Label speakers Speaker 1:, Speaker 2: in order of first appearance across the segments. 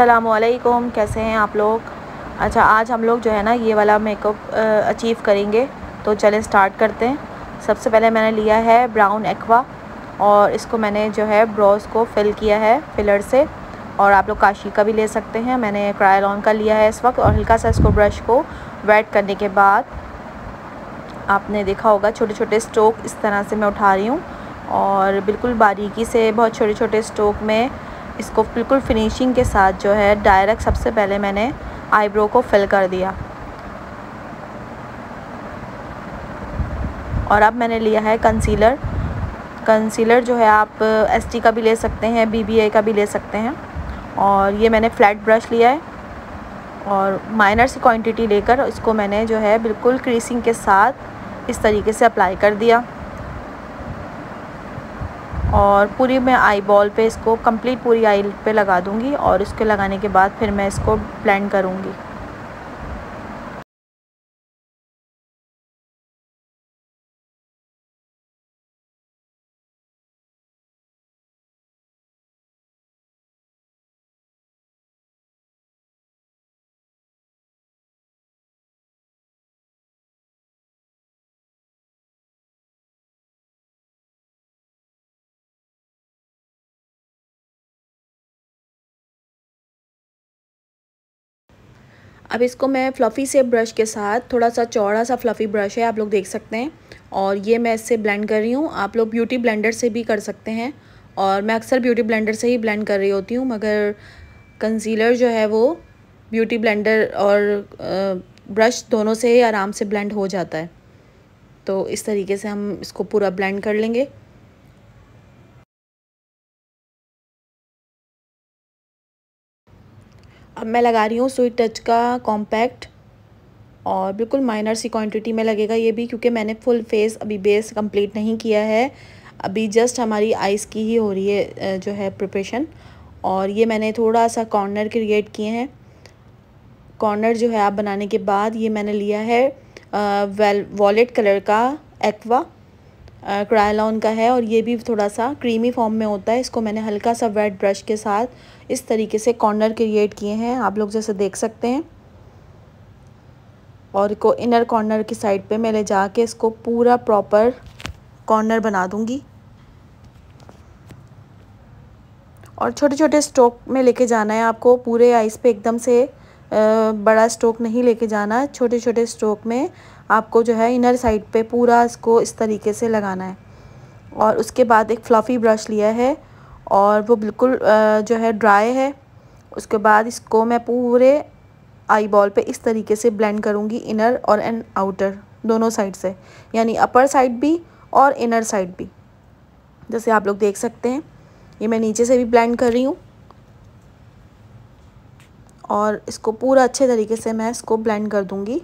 Speaker 1: असलकुम कैसे हैं आप लोग? अच्छा आज हम लोग जो है ना, ये वाला मेकअप अचीव करेंगे। तो चलें स्टार्ट करते हैं। सबसे पहले मैंने लिया है ब्राउन एक्वा और इसको मैंने जो है ब्रोज को फिल किया है फिलर से। और आप लोग काशी का भी ले सकते हैं। मैंने क्रायलॉन का लिया है इस वक्त और हल्का सा इसको ब्रश को वेट करने के बाद आपने देखा होगा छोटे छोटे स्ट्रोक इस तरह से मैं उठा रही हूँ। और बिल्कुल बारीकी से बहुत छोटे छोटे स्ट्रोक में इसको बिल्कुल फिनिशिंग के साथ जो है डायरेक्ट सबसे पहले मैंने आईब्रो को फिल कर दिया। और अब मैंने लिया है कंसीलर कंसीलर जो है आप एसटी का भी ले सकते हैं बीबीए का भी ले सकते हैं। और ये मैंने फ्लैट ब्रश लिया है। और माइनर सी क्वांटिटी लेकर इसको मैंने जो है, बिल्कुल क्रीसिंग के साथ इस तरीके से अप्लाई कर दिया। और पूरी मैं आई बॉल पर इसको कंप्लीट पूरी आई पे लगा दूँगी और इसके लगाने के बाद फिर मैं इसको ब्लेंड करूँगी। अब इसको मैं फ़्लफ़ी से ब्रश के साथ थोड़ा सा चौड़ा सा फ़्लफ़ी ब्रश है, आप लोग देख सकते हैं। और ये मैं इससे ब्लेंड कर रही हूँ। आप लोग ब्यूटी ब्लेंडर से भी कर सकते हैं। और मैं अक्सर ब्यूटी ब्लेंडर से ही ब्लेंड कर रही होती हूँ, मगर कंसीलर जो है वो ब्यूटी ब्लेंडर और ब्रश दोनों से ही आराम से ब्लेंड हो जाता है। तो इस तरीके से हम इसको पूरा ब्लेंड कर लेंगे। अब मैं लगा रही हूँ स्वीट टच का कॉम्पैक्ट और बिल्कुल माइनर सी क्वांटिटी में लगेगा ये भी क्योंकि मैंने फुल फेस अभी बेस कंप्लीट नहीं किया है। अभी जस्ट हमारी आइज़ की ही हो रही है जो है प्रिपरेशन और ये मैंने थोड़ा सा कॉर्नर क्रिएट किए हैं। कॉर्नर जो है आप बनाने के बाद ये मैंने लिया है वेल वॉलेट कलर का एक्वा क्रायलॉन का है और ये भी थोड़ा सा क्रीमी फॉर्म में होता है। इसको मैंने हल्का सा वेट ब्रश के साथ इस तरीके से कॉर्नर क्रिएट किए हैं। आप लोग जैसे देख सकते हैं। और को इनर कॉर्नर की साइड पे मैं ले जाके इसको पूरा प्रॉपर कॉर्नर बना दूँगी। और छोटे छोटे स्ट्रोक में लेके जाना है आपको। पूरे आइस पे एकदम से बड़ा स्ट्रोक नहीं लेके जाना। छोटे छोटे स्ट्रोक में आपको जो है इनर साइड पे पूरा इसको इस तरीके से लगाना है। और उसके बाद एक फ्लफ़ी ब्रश लिया है और वो बिल्कुल जो है ड्राई है। उसके बाद इसको मैं पूरे आई बॉल पर इस तरीके से ब्लेंड करूँगी, इनर और एंड आउटर, दोनों साइड से। यानी अपर साइड भी और इनर साइड भी। जैसे आप लोग देख सकते हैं, ये मैं नीचे से भी ब्लेंड कर रही हूँ। और इसको पूरा अच्छे तरीके से मैं इसको ब्लेंड कर दूँगी।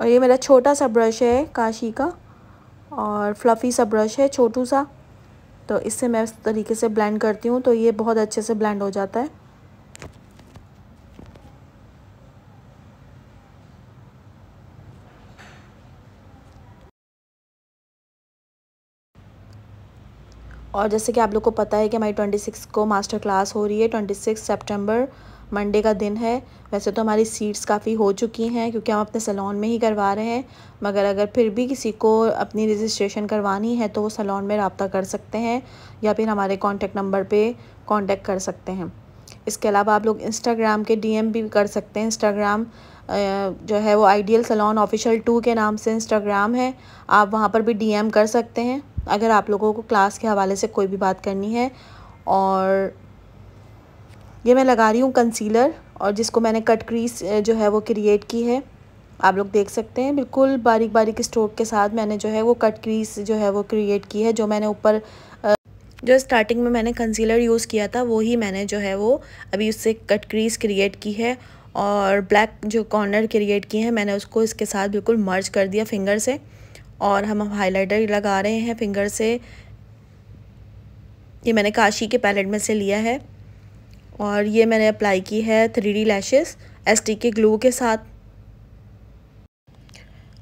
Speaker 1: और ये मेरा छोटा सा ब्रश है काशी का और फ्लफ़ी सा ब्रश है, छोटू सा। तो इससे मैं इस तरीके से ब्लेंड करती हूँ तो ये बहुत अच्छे से ब्लेंड हो जाता है। और जैसे कि आप लोग को पता है कि हमारी ट्वेंटी सिक्स को मास्टर क्लास हो रही है ट्वेंटी सिक्स सेप्टेम्बर मंडे का दिन है। वैसे तो हमारी सीट्स काफ़ी हो चुकी हैं, क्योंकि हम अपने सलोन में ही करवा रहे हैं। मगर अगर फिर भी किसी को अपनी रजिस्ट्रेशन करवानी है तो वो सलोन में रबता कर सकते हैं, या फिर हमारे कॉन्टेक्ट नंबर पर कॉन्टेक्ट कर सकते हैं। इसके अलावा आप लोग इंस्टाग्राम के डीएम भी कर सकते हैं। इंस्टाग्राम जो है वो आइडियल सलोन ऑफिशियल टू के नाम से इंस्टाग्राम है। आप वहाँ पर भी डीएम कर सकते हैं। अगर आप लोगों को क्लास के हवाले से कोई भी बात करनी है, और ये मैं लगा रही हूँ कंसीलर और जिसको मैंने कट क्रीज जो है वो क्रिएट की है। आप लोग देख सकते हैं, बिल्कुल बारीक बारीक स्ट्रोक के साथ मैंने जो है वो कट क्रीज जो है वो क्रिएट की है, जो मैंने ऊपर जो स्टार्टिंग में मैंने कंसीलर यूज़ किया था, वो ही मैंने जो है वो अभी उससे कट क्रीज क्रिएट की है और ब्लैक जो कॉर्नर क्रिएट किए हैं, मैंने उसको इसके साथ बिल्कुल मर्ज कर दिया फिंगर से और हम हाइलाइटर लगा रहे हैं फिंगर से। ये मैंने काशी के पैलेट में से लिया है। और ये मैंने अप्लाई की है three D lashes S T के ग्लू के साथ।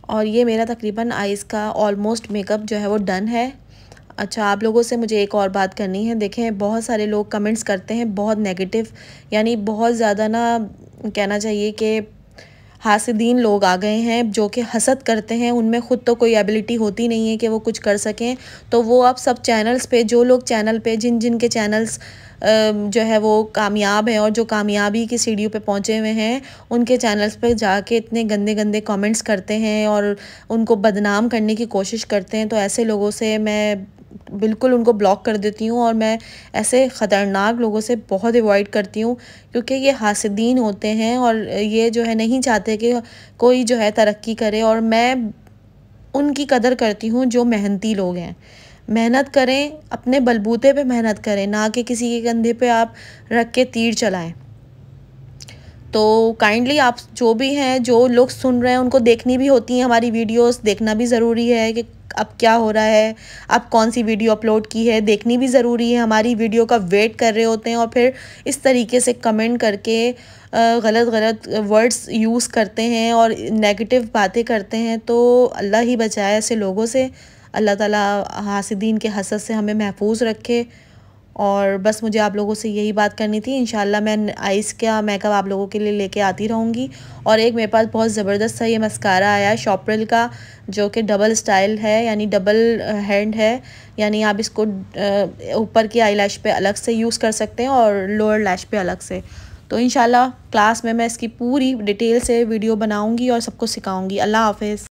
Speaker 1: और ये मेरा तकरीबन आइज़ का ऑलमोस्ट मेकअप जो है वो डन है। अच्छा आप लोगों से मुझे एक और बात करनी है। देखें, बहुत सारे लोग कमेंट्स करते हैं, बहुत नेगेटिव यानी बहुत ज़्यादा ना कहना चाहिए कि हासिदीन लोग आ गए हैं जो कि हसद करते हैं। उनमें ख़ुद तो कोई एबिलिटी होती नहीं है कि वो कुछ कर सकें। तो वो अब सब चैनल्स पे, जो लोग चैनल पे, जिन जिन के चैनल्स जो है वो कामयाब हैं और जो कामयाबी की सीढ़ियों पे पहुँचे हुए हैं, उनके चैनल्स पे जाके इतने गंदे गंदे कमेंट्स करते हैं और उनको बदनाम करने की कोशिश करते हैं। तो ऐसे लोगों से मैं बिल्कुल उनको ब्लॉक कर देती हूँ और मैं ऐसे ख़तरनाक लोगों से बहुत अवॉइड करती हूँ, क्योंकि ये हासिदीन होते हैं और ये जो है नहीं चाहते कि कोई जो है तरक्की करे और मैं उनकी कदर करती हूँ जो मेहनती लोग हैं। मेहनत करें, अपने बलबूते पे मेहनत करें, ना कि किसी के कंधे पे आप रख के तीर चलाएँ। तो काइंडली आप जो भी हैं, जो लोग सुन रहे हैं, उनको देखनी भी होती हैं हमारी वीडियोस देखना भी ज़रूरी है कि अब क्या हो रहा है, अब कौन सी वीडियो अपलोड की है, देखनी भी ज़रूरी है, हमारी वीडियो का वेट कर रहे होते हैं और फिर इस तरीके से कमेंट करके गलत गलत वर्ड्स यूज़ करते हैं और नेगेटिव बातें करते हैं तो अल्लाह ही बचाए ऐसे लोगों से। अल्लाह ताला हासिदीन के हसद से हमें महफूज रखे। और बस मुझे आप लोगों से यही बात करनी थी, इंशाल्लाह मैं आइस का मेकअप आप लोगों के लिए लेके आती रहूँगी। और एक मेरे पास बहुत ज़बरदस्त सा ये मस्कारा आया है शॉपरिल का, जो कि डबल स्टाइल है, यानी डबल हैंड है, यानी आप इसको ऊपर की आई लैश पे अलग से यूज़ कर सकते हैं और लोअर लैश पे अलग से। तो इन क्लास में मैं इसकी पूरी डिटेल से वीडियो बनाऊँगी और सबको सिखाऊँगी। अल्लाह हाफिज़।